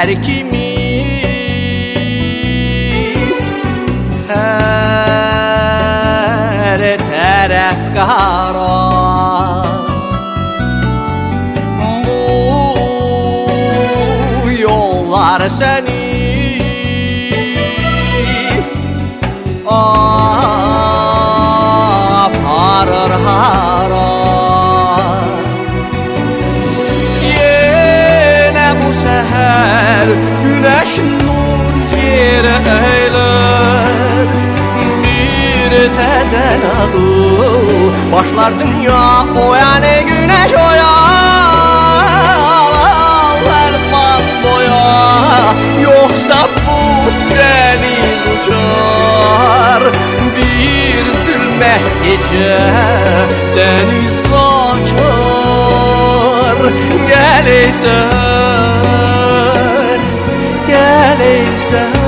her kimi Her taraf kara Bu yollar seni seher güneş nur yere eyler Bir tezen adı. Başlar dünya o yani güneş oyalar boya. Yoksa bu deniz uçar. Bir zulmet gece deniz kaçar. Geleysen, 자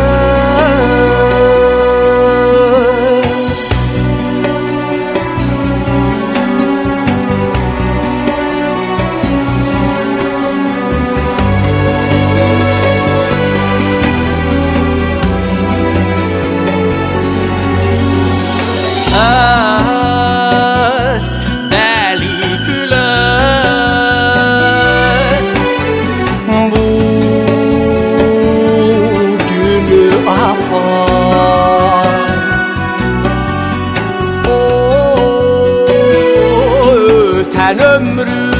öten ömrü.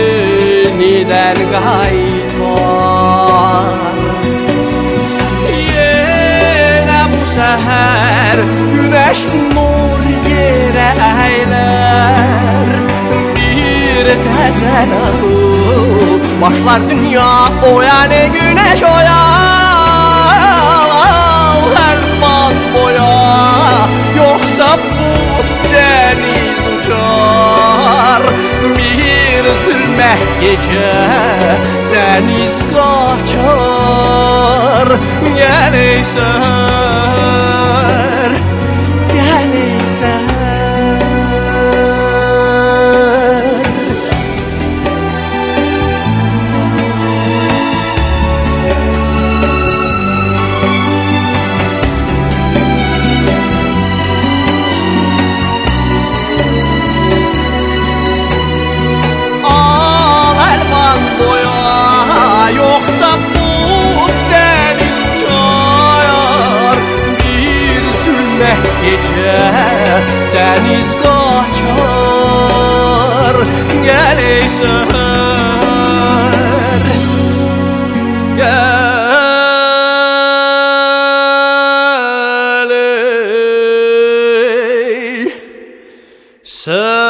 Yeniden kaytar Yine bu seher güneş nur yere eyler Bir tezen ağı başlar dünya o yani güneş oyar yoksa bu deniz uçar. Bir zulmet gece deniz kaçar. Geleysen, gece deniz kaçar Gel ey seher Gel ey seher.